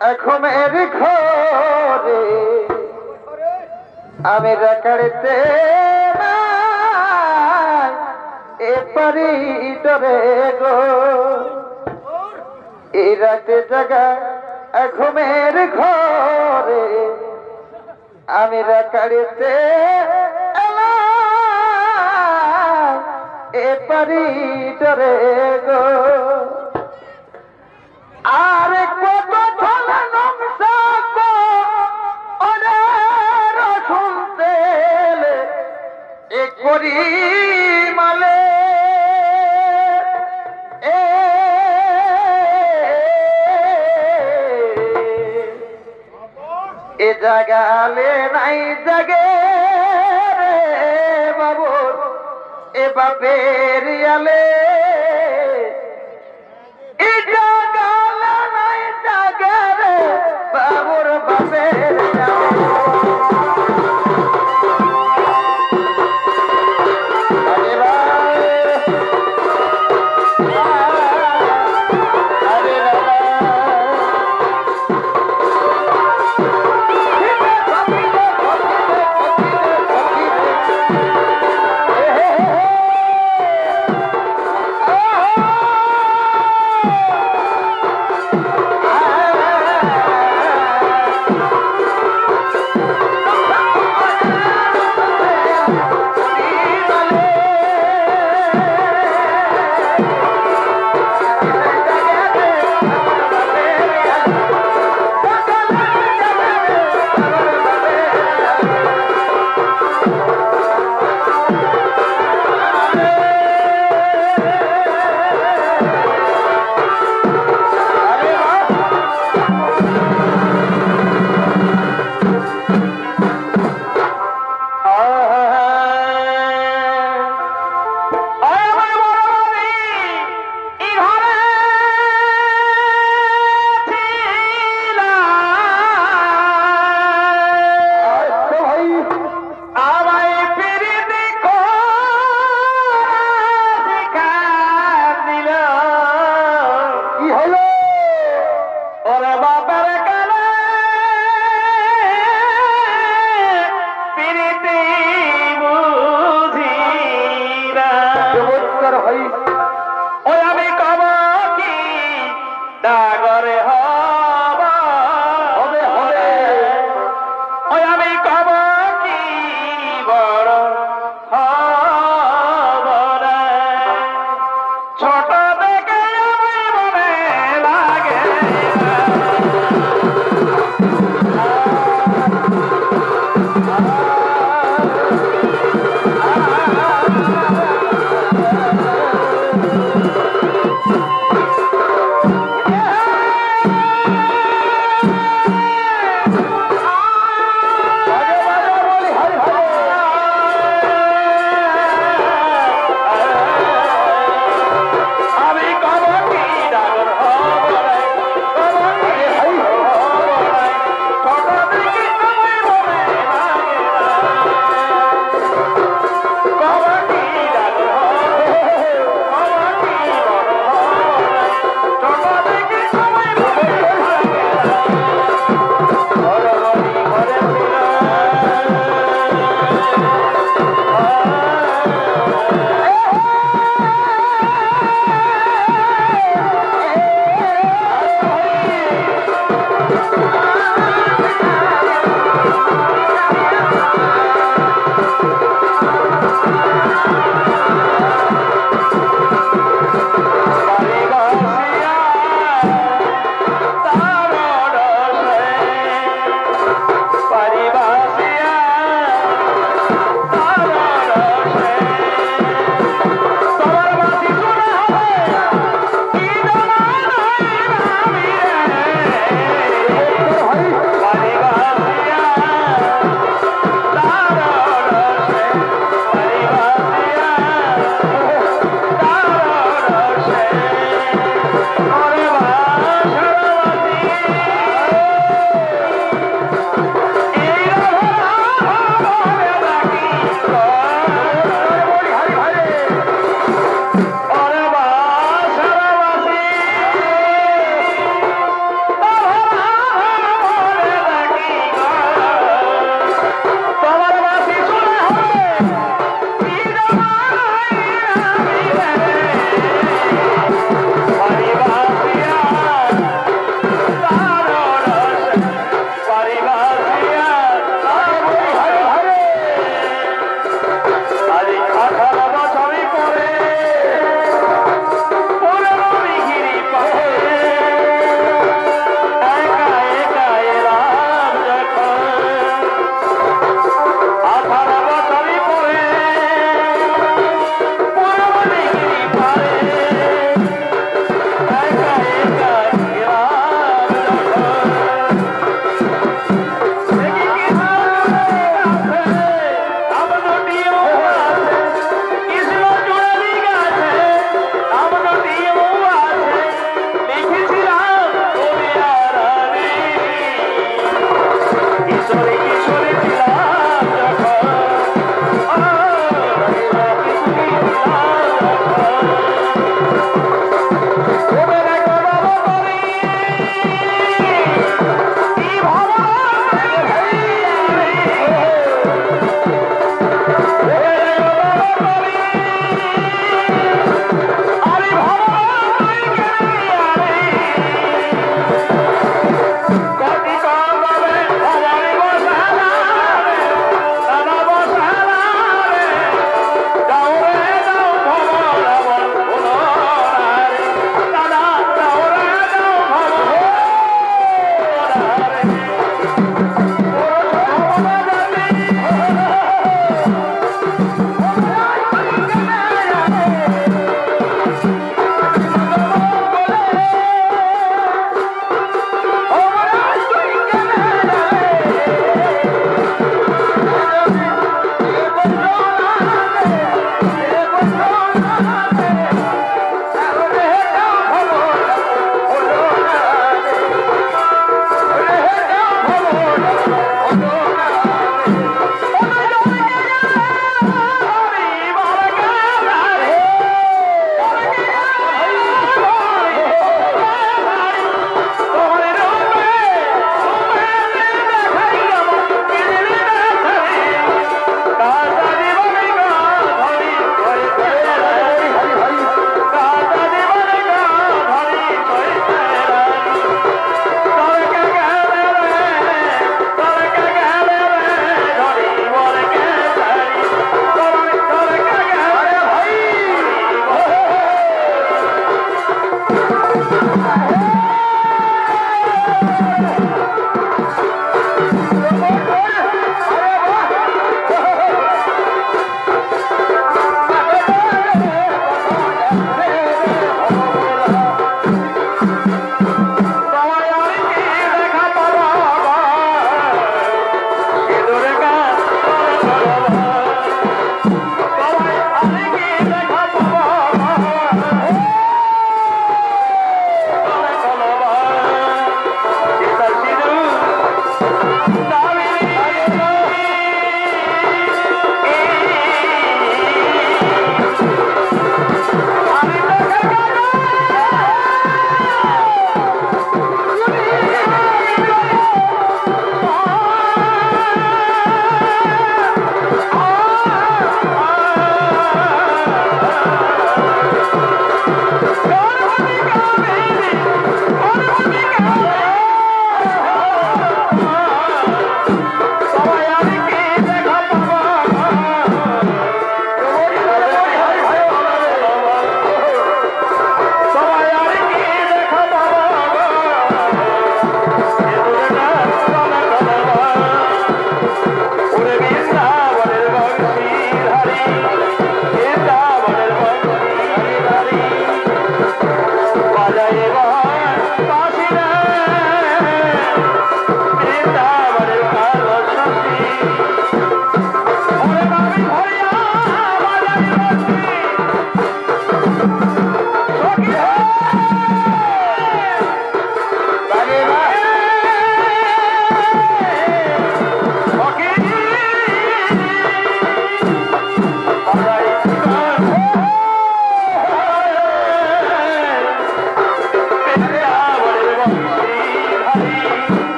ঘুমের ঘরে আমি রাখাড়িতে এপারি ডরে গো। এই রাতে জাগা ঘুমের ঘরে আমি রাখাড়িতে এপারি ডরে গো। জাগালে নাই জাগে রে বাবু এ বাপের আলে